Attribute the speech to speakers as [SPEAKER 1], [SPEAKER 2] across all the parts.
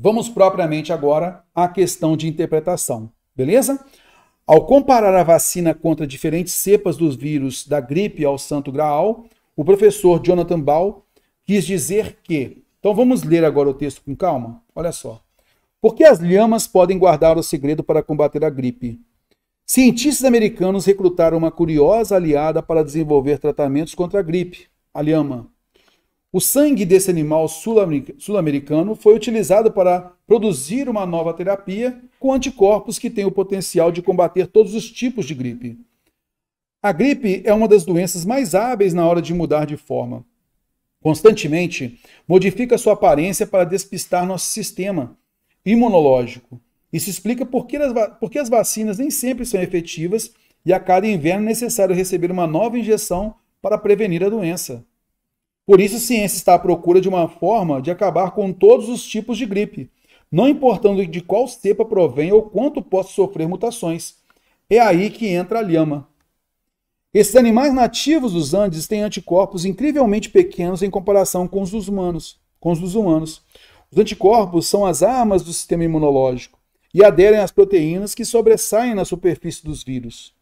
[SPEAKER 1] Vamos propriamente agora à questão de interpretação, beleza? Ao comparar a vacina contra diferentes cepas dos vírus da gripe ao Santo Graal, o professor Jonathan Ball quis dizer que. Então vamos ler agora o texto com calma? Olha só. Por que as lhamas podem guardar o segredo para combater a gripe? Cientistas americanos recrutaram uma curiosa aliada para desenvolver tratamentos contra a gripe, a lhama. O sangue desse animal sul-americano foi utilizado para produzir uma nova terapia com anticorpos que têm o potencial de combater todos os tipos de gripe. A gripe é uma das doenças mais hábeis na hora de mudar de forma. Constantemente modifica sua aparência para despistar nosso sistema imunológico isso explica por que, as, por que as vacinas nem sempre são efetivas e a cada inverno é necessário receber uma nova injeção para prevenir a doença. Por isso, a ciência está à procura de uma forma de acabar com todos os tipos de gripe, não importando de qual cepa provém ou quanto possa sofrer mutações. É aí que entra a lhama. Esses animais nativos dos Andes têm anticorpos incrivelmente pequenos em comparação com os dos humanos. Com os dos humanos. Os anticorpos são as armas do sistema imunológico e aderem às proteínas que sobressaem na superfície dos vírus.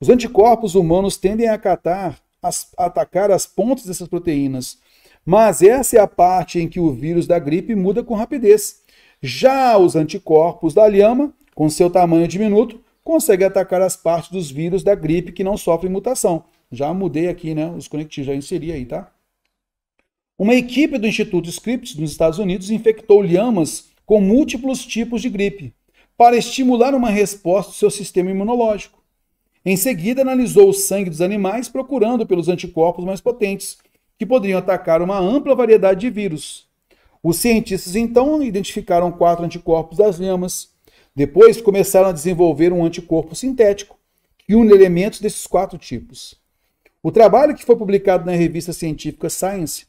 [SPEAKER 1] Os anticorpos humanos tendem a, acatar, a atacar as pontas dessas proteínas, mas essa é a parte em que o vírus da gripe muda com rapidez. Já os anticorpos da lhama, com seu tamanho diminuto, conseguem atacar as partes dos vírus da gripe que não sofrem mutação. Já mudei aqui, né? Os conectivos, já inseri aí, tá? Uma equipe do Instituto Scripps, nos Estados Unidos, infectou lhamas com múltiplos tipos de gripe, para estimular uma resposta do seu sistema imunológico. Em seguida, analisou o sangue dos animais procurando pelos anticorpos mais potentes, que poderiam atacar uma ampla variedade de vírus. Os cientistas então identificaram quatro anticorpos das lhamas. Depois começaram a desenvolver um anticorpo sintético, que une elementos desses quatro tipos. O trabalho que foi publicado na revista científica Science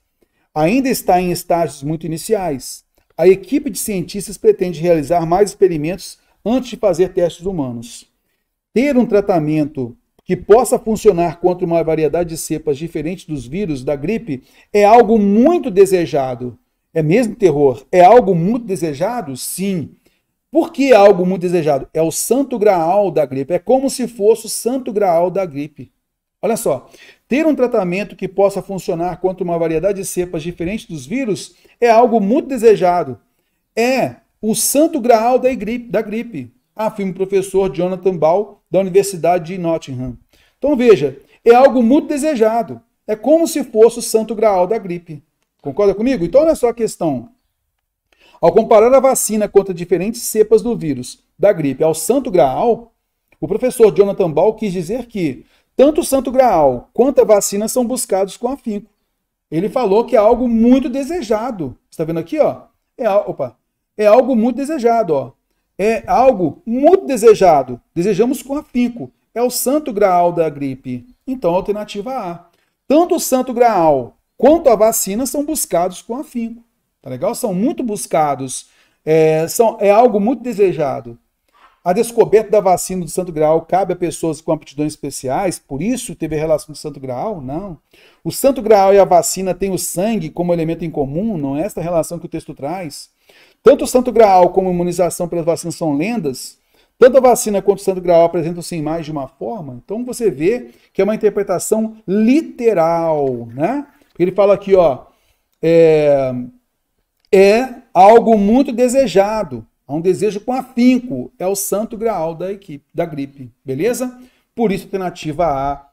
[SPEAKER 1] ainda está em estágios muito iniciais. A equipe de cientistas pretende realizar mais experimentos antes de fazer testes humanos. Ter um tratamento que possa funcionar contra uma variedade de cepas diferentes dos vírus da gripe é algo muito desejado. É mesmo terror? É algo muito desejado? Sim. Por que é algo muito desejado? É o santo graal da gripe. É como se fosse o santo graal da gripe. Olha só, ter um tratamento que possa funcionar contra uma variedade de cepas diferentes dos vírus é algo muito desejado. É o santo graal da gripe, da gripe, afirma o professor Jonathan Ball, da Universidade de Nottingham. Então veja, é algo muito desejado. É como se fosse o santo graal da gripe. Concorda comigo? Então olha só a questão. Ao comparar a vacina contra diferentes cepas do vírus da gripe ao santo graal, o professor Jonathan Ball quis dizer que tanto o santo graal quanto a vacina são buscados com afinco. Ele falou que é algo muito desejado. Está vendo aqui, ó? É, opa, é algo muito desejado, ó. É algo muito desejado. Desejamos com afinco. É o santo graal da gripe. Então, alternativa A. Tanto o santo graal quanto a vacina são buscados com afinco. Tá legal? São muito buscados. É, são, é algo muito desejado. A descoberta da vacina do Santo Graal cabe a pessoas com aptidões especiais, por isso teve relação com o Santo Graal? Não. O Santo Graal e a vacina têm o sangue como elemento em comum, não é esta relação que o texto traz. Tanto o Santo Graal como a imunização pelas vacinas são lendas, tanto a vacina quanto o Santo Graal apresentam-se em mais de uma forma. Então você vê que é uma interpretação literal, né? Ele fala aqui, ó, é, é algo muito desejado, há um desejo com afinco, é o Santo Graal da equipe, da gripe, beleza? Por isso, alternativa A